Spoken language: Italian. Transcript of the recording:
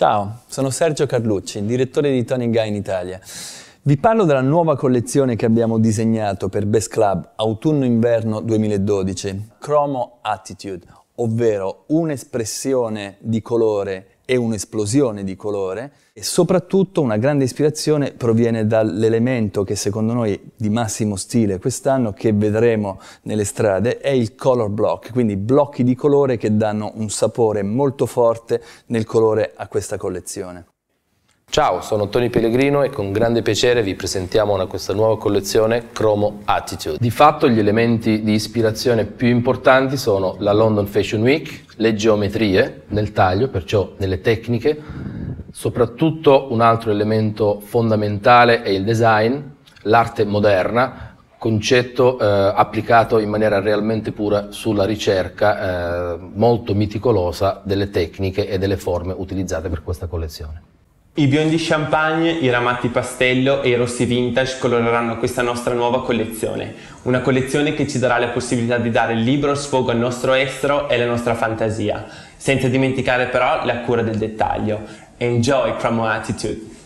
Ciao, sono Sergio Carlucci, direttore di Tony Guy in Italia. Vi parlo della nuova collezione che abbiamo disegnato per Best Club autunno-inverno 2012, Chromo Attitude, ovvero un'espressione di colore e un'esplosione di colore e soprattutto una grande ispirazione proviene dall'elemento che secondo noi di massimo stile quest'anno che vedremo nelle strade è il color block, quindi blocchi di colore che danno un sapore molto forte nel colore a questa collezione. Ciao, sono Tony Pellegrino e con grande piacere vi presentiamo una, questa nuova collezione Chromo Attitude. Di fatto gli elementi di ispirazione più importanti sono la London Fashion Week, le geometrie nel taglio, perciò nelle tecniche, soprattutto un altro elemento fondamentale è il design, l'arte moderna, concetto eh, applicato in maniera realmente pura sulla ricerca eh, molto meticolosa delle tecniche e delle forme utilizzate per questa collezione. I biondi champagne, i ramati pastello e i rossi vintage coloreranno questa nostra nuova collezione, una collezione che ci darà la possibilità di dare libero sfogo al nostro estero e alla nostra fantasia, senza dimenticare però la cura del dettaglio. Enjoy Promo Attitude!